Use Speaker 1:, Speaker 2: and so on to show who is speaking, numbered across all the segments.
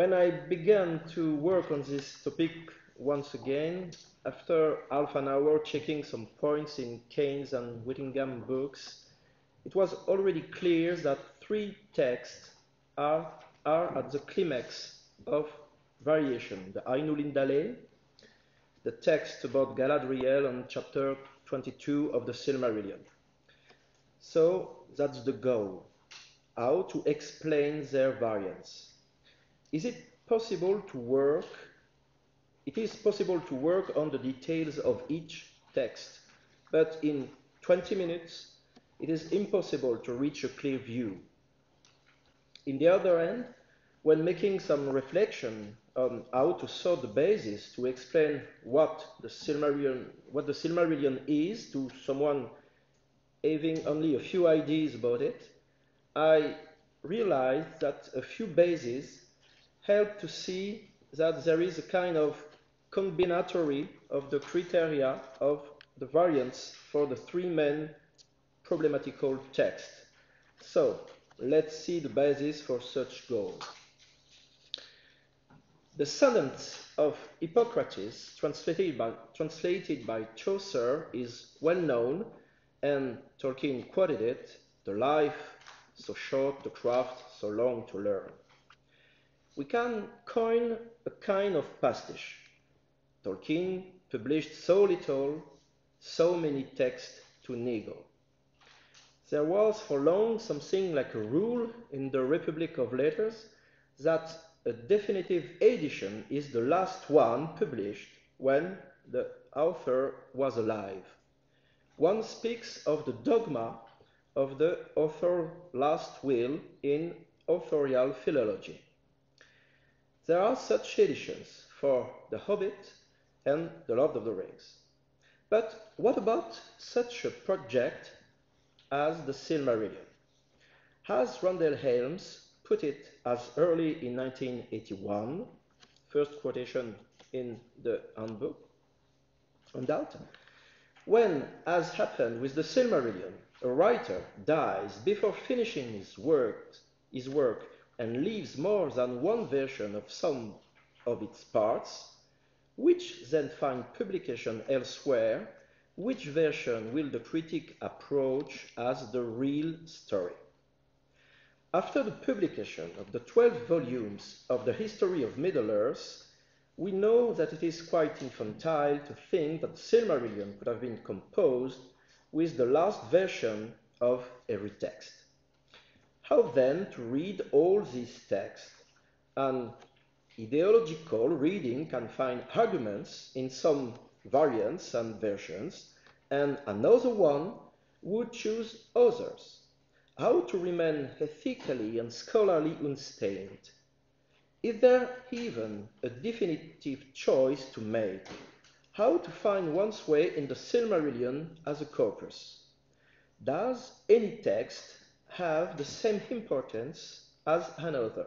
Speaker 1: when I began to work on this topic once again, after half an hour checking some points in Kane's and Whittingham books, it was already clear that three texts are, are at the climax of variation. The Ainulindale, the text about Galadriel on chapter 22 of the Silmarillion. So that's the goal, how to explain their variance. Is it possible to work it is possible to work on the details of each text, but in 20 minutes, it is impossible to reach a clear view. In the other hand, when making some reflection on how to sort the basis to explain what the Silmarillion, what the Silmarillion is to someone having only a few ideas about it, I realized that a few bases help to see that there is a kind of combinatory of the criteria of the variance for the three main problematical texts. So let's see the basis for such goals. The sentence of Hippocrates, translated by, translated by Chaucer, is well known, and Tolkien quoted it The life so short, the craft so long to learn. We can coin a kind of pastiche Tolkien published so little, so many texts to niggle. There was for long something like a rule in the Republic of Letters that a definitive edition is the last one published when the author was alive. One speaks of the dogma of the author's last will in authorial philology. There are such editions for The Hobbit, and The Lord of the Rings. But what about such a project as the Silmarillion? As Randel Helms put it as early in 1981, first quotation in the handbook, on doubt, when, as happened with the Silmarillion, a writer dies before finishing his work, his work and leaves more than one version of some of its parts, which then find publication elsewhere, which version will the critic approach as the real story? After the publication of the 12 volumes of the history of Middle-earth, we know that it is quite infantile to think that Silmarillion could have been composed with the last version of every text. How then to read all these texts An ideological reading can find arguments in some variants and versions, and another one would choose others. How to remain ethically and scholarly unstained? Is there even a definitive choice to make? How to find one's way in the Silmarillion as a corpus? Does any text have the same importance as another?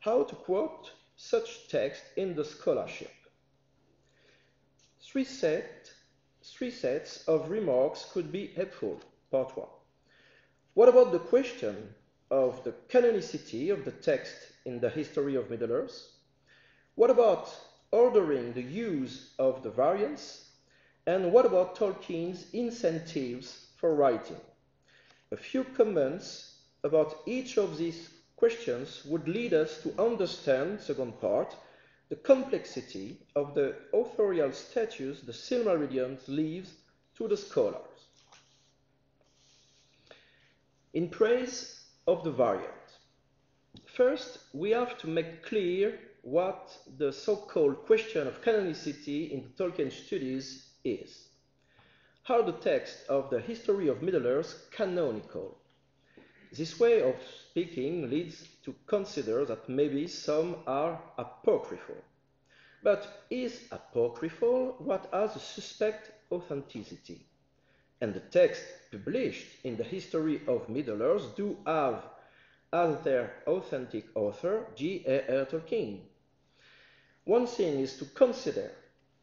Speaker 1: How to quote such text in the scholarship. Three, set, three sets of remarks could be helpful. Part 1. What about the question of the canonicity of the text in the history of Middle-earth? What about ordering the use of the variants? And what about Tolkien's incentives for writing? A few comments about each of these questions would lead us to understand, second part, the complexity of the authorial status the Silmarillion leaves to the scholars. In praise of the variant, first we have to make clear what the so-called question of canonicity in the Tolkien studies is. How the text of the history of Middle-earth canonical? This way of speaking leads to consider that maybe some are apocryphal. But is apocryphal what has a suspect authenticity? And the texts published in the history of Middle-earth do have as their authentic author J.R.R. Tolkien. One thing is to consider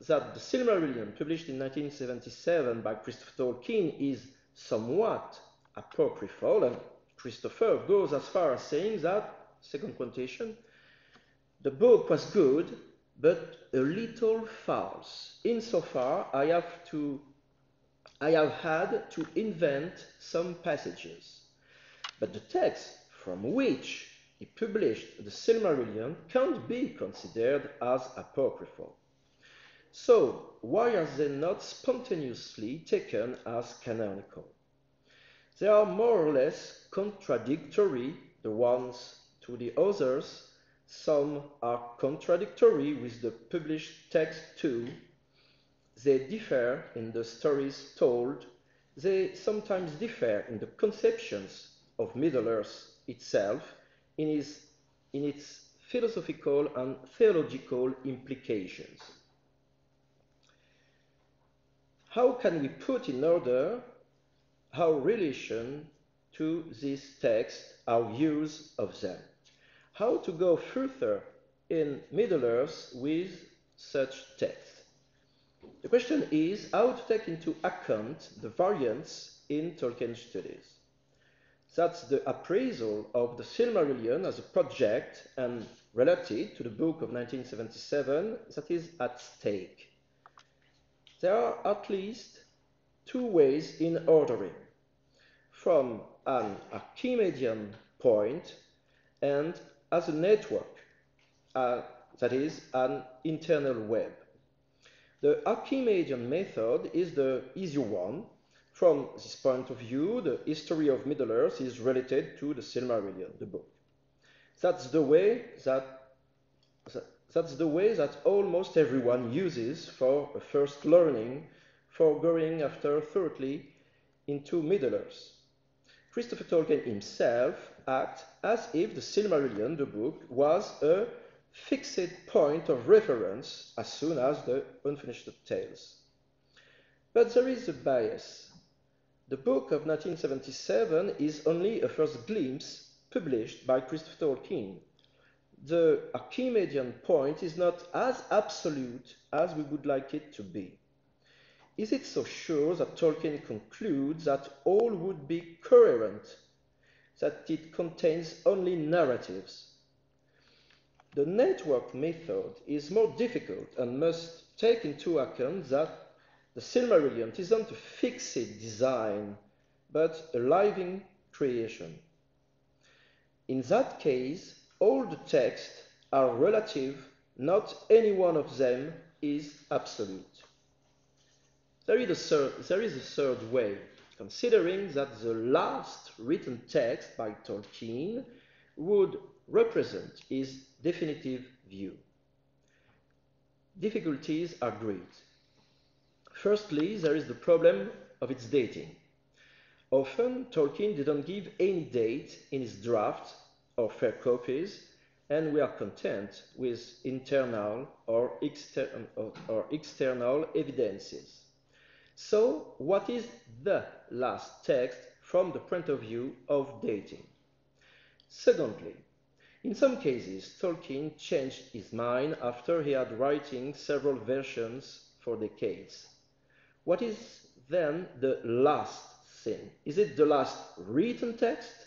Speaker 1: that the Silmarillion, published in 1977 by Christopher Tolkien, is somewhat apocryphal and Christopher goes as far as saying that, second quotation, the book was good, but a little false, insofar I have to I have had to invent some passages. But the text from which he published the Silmarillion can't be considered as apocryphal. So, why are they not spontaneously taken as canonical? They are more or less contradictory, the ones to the others. Some are contradictory with the published text too. They differ in the stories told. They sometimes differ in the conceptions of Middle Earth itself, in, his, in its philosophical and theological implications. How can we put in order our relation to this text, our use of them? How to go further in Middle Earth with such texts? The question is how to take into account the variants in Tolkien studies. That's the appraisal of the Silmarillion as a project and related to the book of 1977 that is at stake. There are at least two ways in ordering from an Archimedean point and as a network, uh, that is, an internal web. The Archimedean method is the easier one. From this point of view, the history of Middle-earth is related to the Silmarillion, the book. That's the way that that's the way that almost everyone uses for a first learning for going after thoroughly into Middle-earth. Christopher Tolkien himself acts as if the Silmarillion, the book, was a fixed point of reference as soon as the unfinished tales. But there is a bias. The book of 1977 is only a first glimpse published by Christopher Tolkien. The Archimedean point is not as absolute as we would like it to be. Is it so sure that Tolkien concludes that all would be coherent, that it contains only narratives? The network method is more difficult and must take into account that the Silmarillion isn't a fixed design, but a living creation. In that case, all the texts are relative, not any one of them is absolute. There is a third, there is a third way, considering that the last written text by Tolkien would represent his definitive view. Difficulties are great. Firstly, there is the problem of its dating. Often, Tolkien didn't give any date in his drafts or fair copies, and we are content with internal or, exter or, external evidences. So, what is the last text from the point of view of dating? Secondly, in some cases, Tolkien changed his mind after he had writing several versions for decades. What is then the last thing? Is it the last written text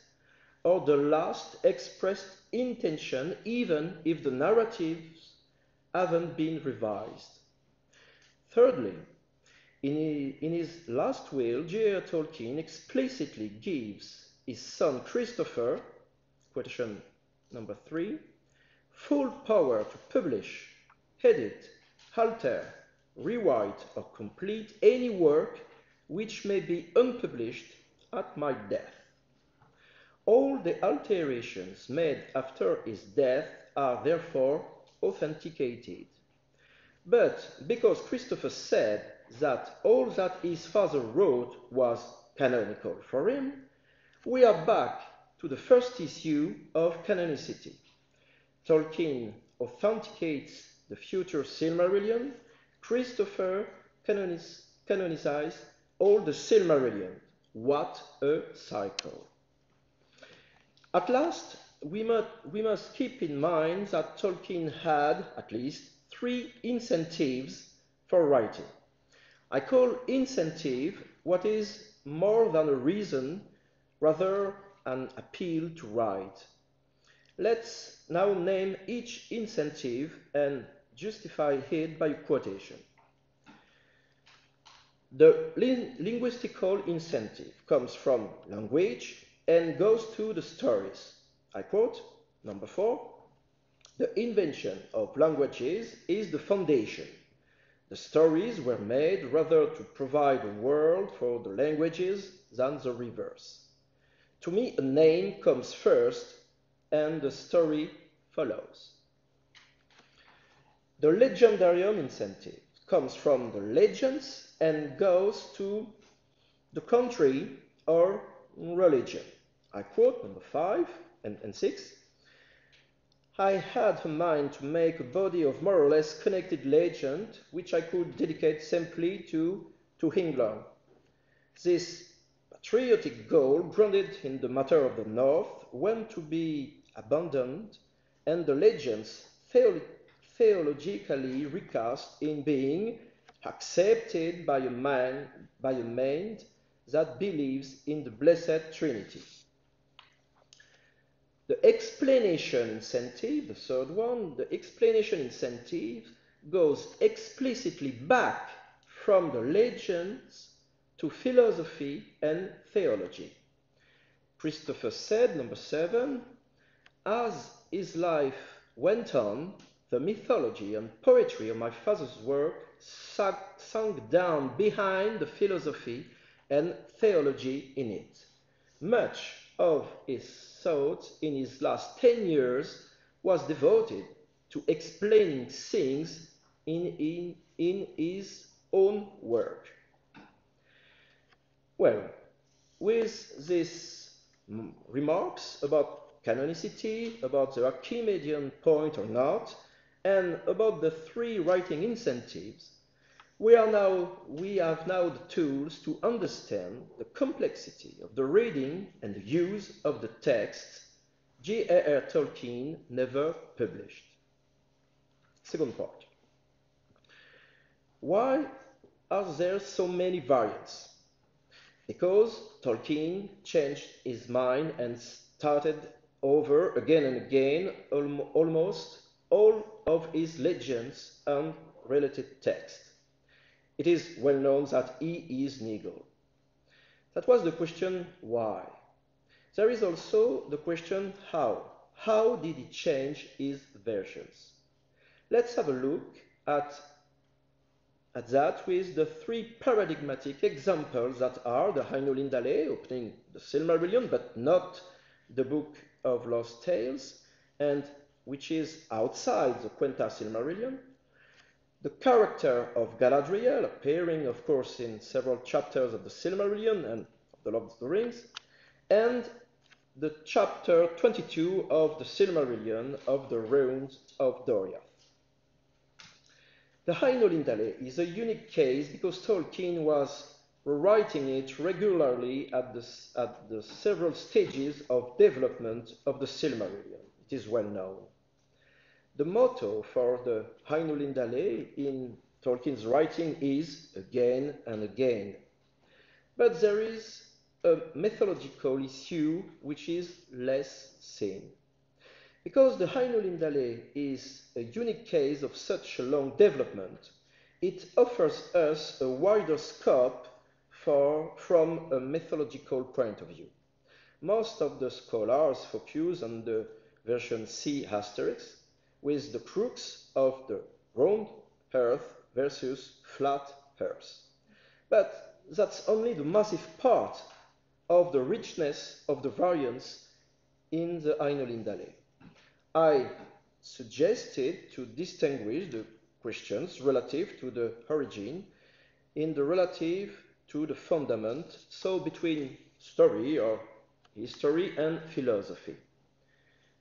Speaker 1: or the last expressed intention, even if the narratives haven't been revised? Thirdly, in his last will, J.R. Tolkien explicitly gives his son Christopher, quotation Number three, full power to publish, edit, alter, rewrite, or complete any work which may be unpublished at my death. All the alterations made after his death are therefore authenticated. But because Christopher said that all that his father wrote was canonical for him, we are back to the first issue of canonicity. Tolkien authenticates the future Silmarillion, Christopher canoniz canonizes all the Silmarillion. What a cycle. At last, we must, we must keep in mind that Tolkien had at least three incentives for writing. I call incentive what is more than a reason, rather an appeal to write. Let's now name each incentive and justify it by quotation. The ling linguistical incentive comes from language and goes to the stories. I quote, number four, the invention of languages is the foundation. The stories were made rather to provide a world for the languages than the reverse. To me, a name comes first and the story follows. The legendarium incentive comes from the legends and goes to the country or religion. I quote number five and, and six. I had in mind to make a body of more or less connected legend which I could dedicate simply to, to England. This patriotic goal, grounded in the matter of the North, went to be abandoned, and the legends theolo theologically recast in being accepted by a man by a mind that believes in the blessed Trinity. The explanation incentive, the third one, the explanation incentive goes explicitly back from the legends to philosophy and theology. Christopher said, number seven, as his life went on, the mythology and poetry of my father's work sunk down behind the philosophy and theology in it. Much of his thoughts in his last 10 years was devoted to explaining things in, in, in his own work. Well, with these remarks about canonicity, about the Archimedean point or not, and about the three writing incentives, we, are now, we have now the tools to understand the complexity of the reading and the use of the texts J.R.R. Tolkien never published. Second part. Why are there so many variants? because Tolkien changed his mind and started over again and again almost all of his legends and related texts. It is well known that he is Niggle. That was the question why. There is also the question how. How did he change his versions? Let's have a look at at that with the three paradigmatic examples that are the Ainulindale, opening the Silmarillion, but not the Book of Lost Tales, and which is outside the Quenta Silmarillion, the character of Galadriel, appearing, of course, in several chapters of the Silmarillion and of the Lord of the Rings, and the chapter 22 of the Silmarillion of the Ruins of Doriath. The Ainulindale is a unique case because Tolkien was rewriting it regularly at the, at the several stages of development of the Silmarillion. It is well known. The motto for the Ainulindale in Tolkien's writing is again and again. But there is a methodological issue which is less seen. Because the Ainulindale is a unique case of such a long development, it offers us a wider scope for, from a methodological point of view. Most of the scholars focus on the version C asterisk with the crux of the round earth versus flat earth. But that's only the massive part of the richness of the variance in the Ainulindale. I suggested to distinguish the questions relative to the origin in the relative to the fundament, so between story or history and philosophy.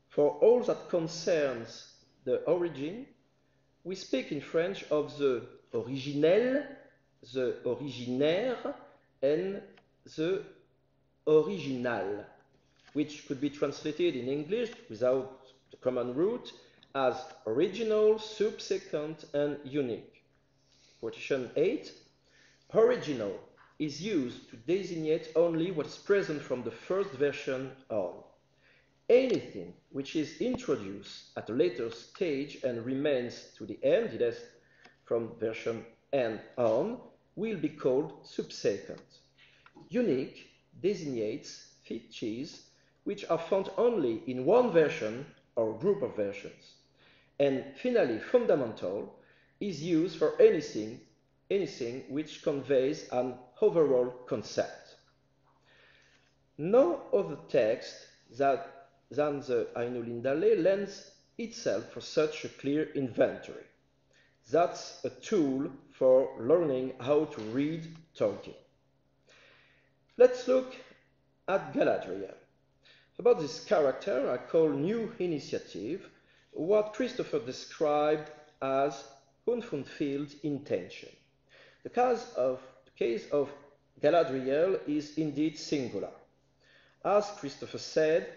Speaker 1: For all that concerns the origin, we speak in French of the originel, the originaire, and the original, which could be translated in English without the common root as original, subsequent, and unique. Quotation 8. Original is used to designate only what is present from the first version on. Anything which is introduced at a later stage and remains to the end, it is from version n on, will be called subsequent. Unique designates features which are found only in one version or group of versions. And finally, fundamental is used for anything, anything which conveys an overall concept. No other text that, than the Ainulindale lends itself for such a clear inventory. That's a tool for learning how to read Tolkien. Let's look at Galadriel. About this character, I call new initiative what Christopher described as unfulfilled intention. The case of, the case of Galadriel is indeed singular. As Christopher said,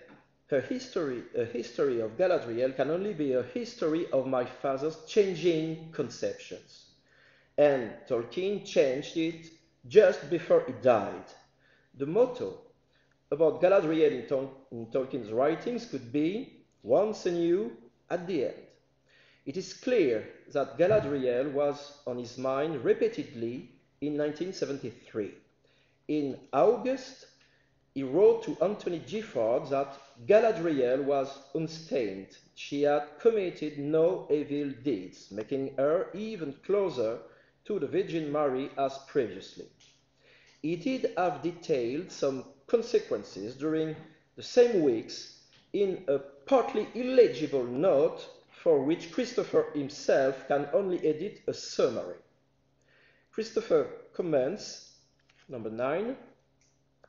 Speaker 1: her history, a history of Galadriel can only be a history of my father's changing conceptions. And Tolkien changed it just before he died. The motto about Galadriel in, Tol in Tolkien's writings could be once anew at the end. It is clear that Galadriel was on his mind repeatedly in 1973. In August, he wrote to Anthony Giffard that Galadriel was unstained. She had committed no evil deeds, making her even closer to the Virgin Mary as previously. He did have detailed some consequences during the same weeks in a partly illegible note for which Christopher himself can only edit a summary. Christopher comments, number nine,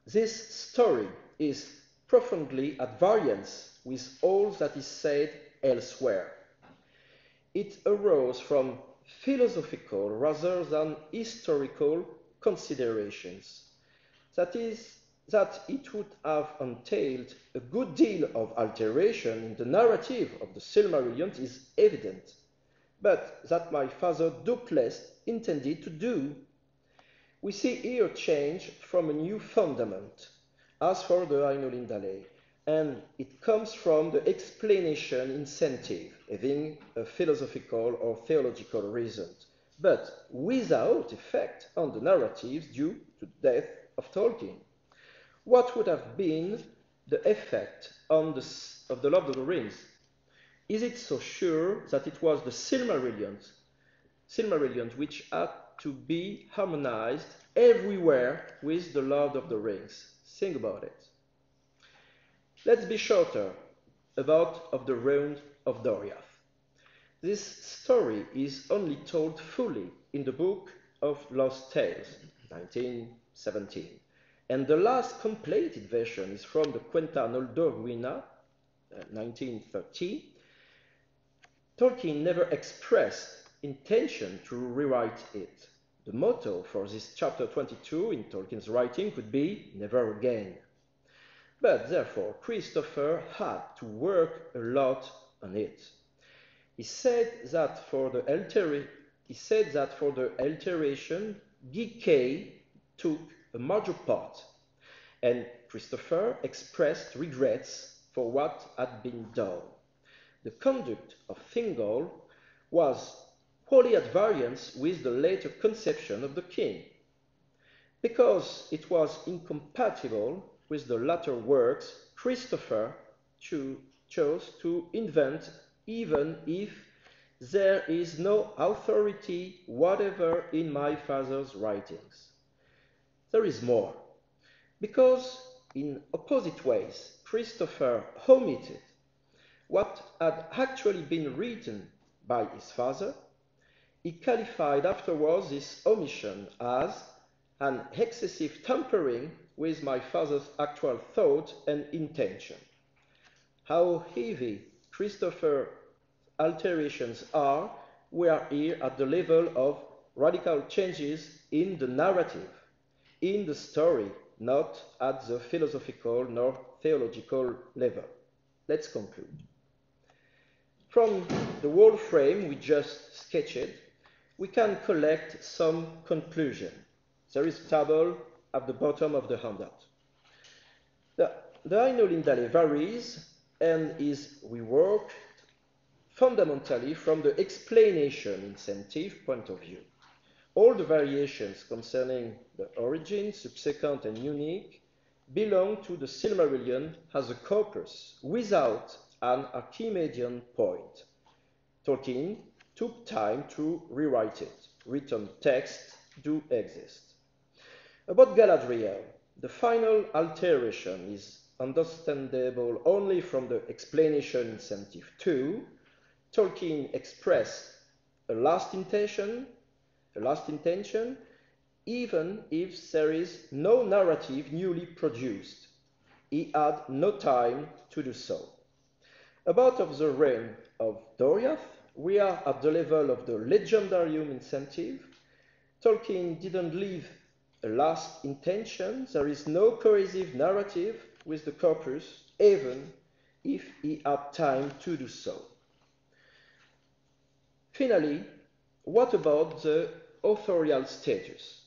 Speaker 1: this story is profoundly at variance with all that is said elsewhere. It arose from philosophical rather than historical considerations. That is, that it would have entailed a good deal of alteration in the narrative of the Silmarillion is evident, but that my father doubtless intended to do. We see here change from a new fundament, as for the Ainulindale, and it comes from the explanation incentive, having a philosophical or theological reason, but without effect on the narratives due to the death of Tolkien what would have been the effect on the, of the Lord of the Rings? Is it so sure that it was the Silmarillions, Silmarillions which had to be harmonized everywhere with the Lord of the Rings? Think about it. Let's be shorter about of the Ruin of Doriath. This story is only told fully in the Book of Lost Tales, 1917. And the last completed version is from the Quenta Noldorinwa, uh, 1930. Tolkien never expressed intention to rewrite it. The motto for this chapter 22 in Tolkien's writing could be never again. But therefore, Christopher had to work a lot on it. He said that for the he said that for the alteration, G.K. took a major part, and Christopher expressed regrets for what had been done. The conduct of Thingol was wholly at variance with the later conception of the king. Because it was incompatible with the latter works, Christopher cho chose to invent even if there is no authority whatever in my father's writings. There is more. Because in opposite ways, Christopher omitted what had actually been written by his father, he qualified afterwards this omission as an excessive tampering with my father's actual thought and intention. How heavy Christopher's alterations are, we are here at the level of radical changes in the narrative in the story, not at the philosophical nor theological level. Let's conclude. From the whole frame we just sketched, we can collect some conclusion. There is a table at the bottom of the handout. The, the Ainulindale varies and is reworked fundamentally from the explanation incentive point of view. All the variations concerning the origin, subsequent, and unique belong to the Silmarillion as a corpus without an Archimedean point. Tolkien took time to rewrite it. Written texts do exist. About Galadriel, the final alteration is understandable only from the explanation incentive 2. Tolkien expressed a last intention a last intention, even if there is no narrative newly produced. He had no time to do so. About of the Ruin of Doriath, we are at the level of the legendarium incentive. Tolkien didn't leave a last intention. There is no cohesive narrative with the corpus, even if he had time to do so. Finally, what about the authorial status?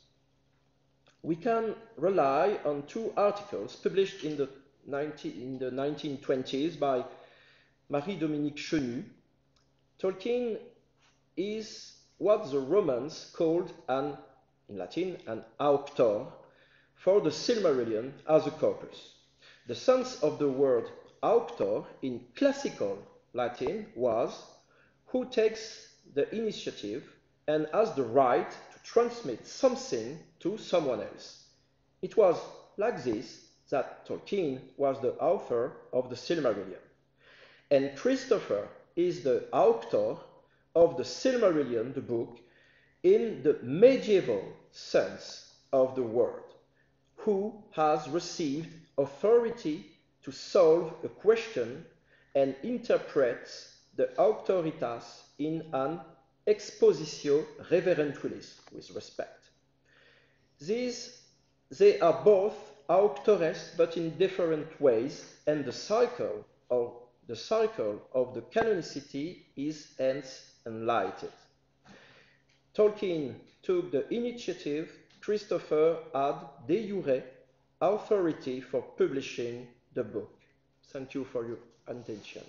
Speaker 1: We can rely on two articles published in the, 19, in the 1920s by Marie-Dominique Chenu. Tolkien is what the Romans called an, in Latin, an auctor for the Silmarillion as a corpus. The sense of the word auctor in classical Latin was who takes the initiative and has the right to transmit something to someone else. It was like this that Tolkien was the author of the Silmarillion. And Christopher is the author of the Silmarillion, the book, in the medieval sense of the word, who has received authority to solve a question and interprets the auctoritas in an expositio reverentialis, with respect. These, they are both auctores, but in different ways, and the cycle of the cycle of the canonicity is hence enlightened. Tolkien took the initiative, Christopher had de jure authority for publishing the book. Thank you for your attention.